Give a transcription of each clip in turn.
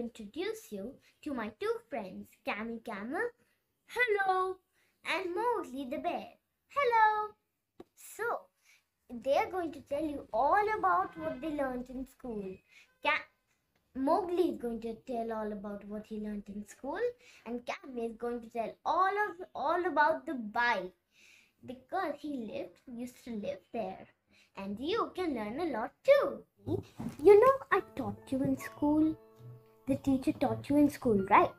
introduce you to my two friends, Cammy Camel, hello, and Mowgli the bear, hello. So, they're going to tell you all about what they learned in school. Ca- Mowgli is going to tell all about what he learned in school, and Cammy is going to tell all of all about Dubai because he lived used to live there, and you can learn a lot too. You know, I taught you in school. The teacher taught you in school, right?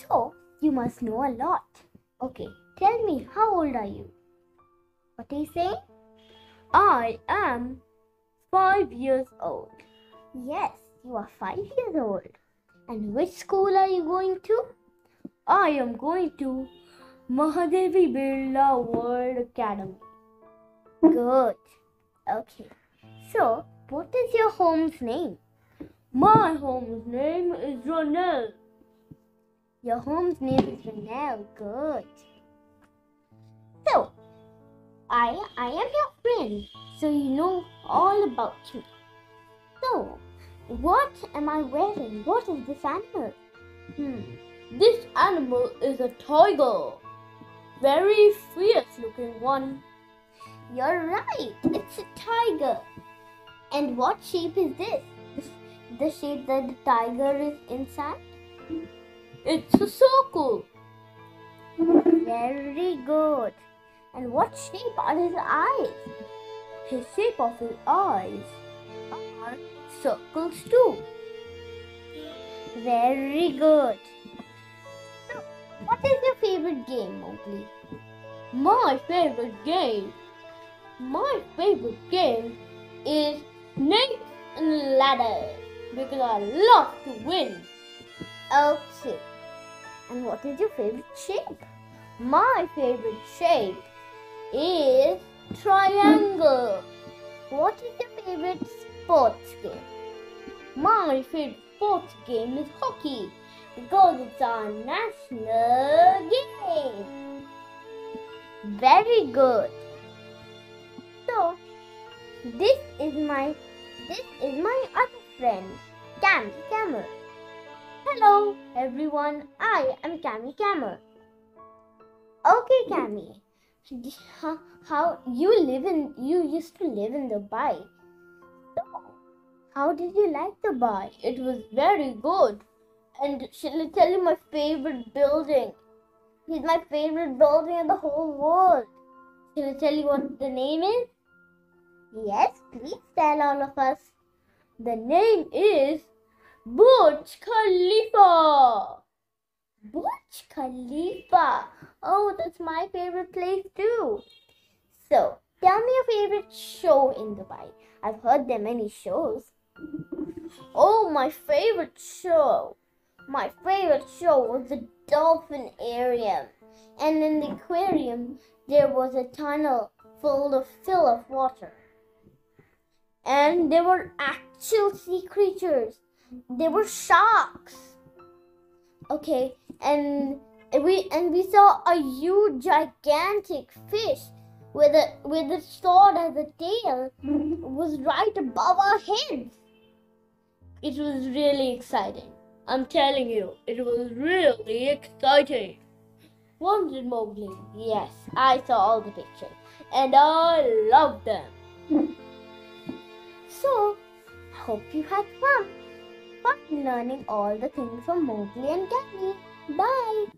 So, you must know a lot. Okay, tell me, how old are you? What are you saying? I am five years old. Yes, you are five years old. And which school are you going to? I am going to Mahadevi Birla World Academy. Good. Okay. So, what is your home's name? My home's name is Ronel. Your home's name is Renel. Good. So, I I am your friend, so you know all about me. So, what am I wearing? What is this animal? Hmm. This animal is a tiger. Very fierce looking one. You're right. It's a tiger. And what shape is this? The shape that the tiger is inside? It's a circle. Very good. And what shape are his eyes? His shape of his eyes Are circles too. Very good. So, what is your favorite game, Mowgli? My favorite game. My favorite game is Snakes and Ladders because I love to win. Okay. And what is your favorite shape? My favorite shape is triangle. What is your favorite sports game? My favorite sports game is hockey because it's our national game. Very good. So, this is my this is my other friend, Cammy Camel. Hello, everyone. I am Cammy Camel. Okay, Cammy. How, how you live in you used to live in Dubai. So, how did you like Dubai? It was very good. And shall I tell you my favorite building? It's my favorite building in the whole world. Shall I tell you what the name is? Yes, please tell all of us. The name is Burj Khalifa. Burj Khalifa. Oh, that's my favorite place too. So, tell me your favorite show in Dubai. I've heard there are many shows. Oh, my favorite show. My favorite show was the dolphin aquarium. And in the aquarium, there was a tunnel full of full of water. And they were actual sea creatures. They were sharks. Okay, and we and we saw a huge gigantic fish with a with a sword as a tail was right above our heads. It was really exciting. I'm telling you, it was really exciting. Wasn't it, Mowgli? Yes, I saw all the pictures. And I loved them. So, hope you had fun. Fun learning all the things from Mowgli and Cammy. Bye.